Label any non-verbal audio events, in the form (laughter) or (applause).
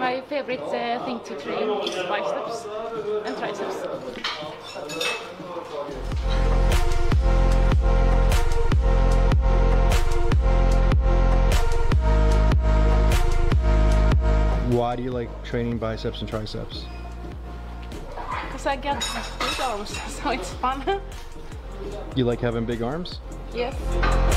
my favorite uh, thing to train is biceps and triceps. Why do you like training biceps and triceps? Because I get big arms, (laughs) so it's fun. You like having big arms? yes.